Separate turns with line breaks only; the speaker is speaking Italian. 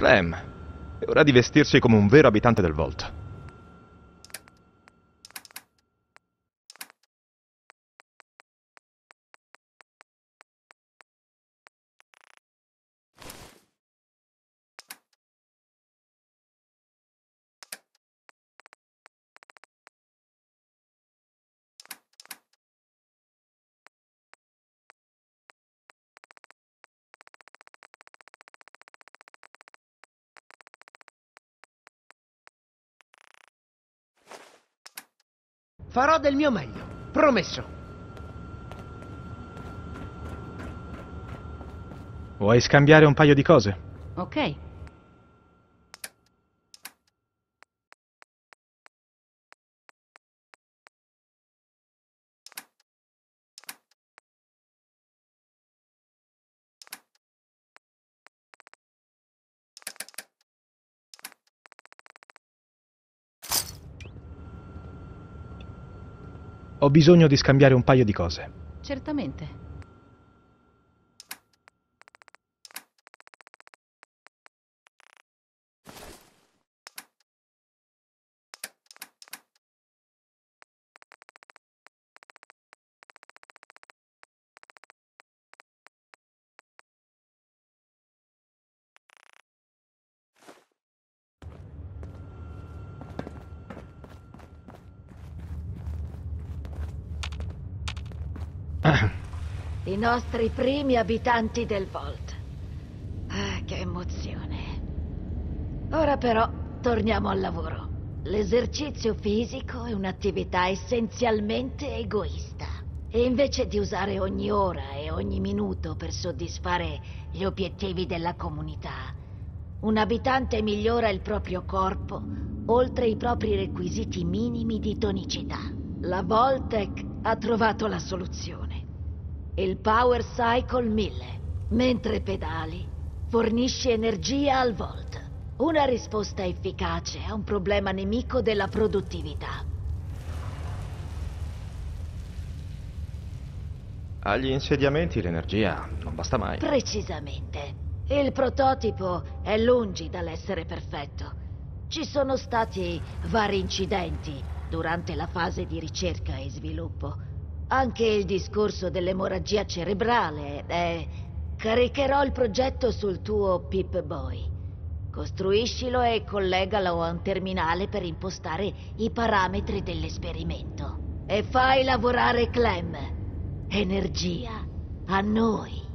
Clem, è ora di vestirsi come un vero abitante del Vault.
Farò del mio meglio, promesso.
Vuoi scambiare un paio di cose?
Ok.
Ho bisogno di scambiare un paio di cose.
Certamente.
I nostri primi abitanti del Vault. Ah, che emozione. Ora però torniamo al lavoro. L'esercizio fisico è un'attività essenzialmente egoista. E invece di usare ogni ora e ogni minuto per soddisfare gli obiettivi della comunità, un abitante migliora il proprio corpo oltre i propri requisiti minimi di tonicità. La Voltec ha trovato la soluzione. Il Power Cycle 1000. Mentre pedali, fornisci energia al Volt. Una risposta efficace a un problema nemico della produttività.
Agli insediamenti l'energia non basta mai.
Precisamente. Il prototipo è lungi dall'essere perfetto. Ci sono stati vari incidenti durante la fase di ricerca e sviluppo. Anche il discorso dell'emorragia cerebrale è... Caricherò il progetto sul tuo Pip Boy. Costruiscilo e collegalo a un terminale per impostare i parametri dell'esperimento. E fai lavorare Clem. Energia. A noi.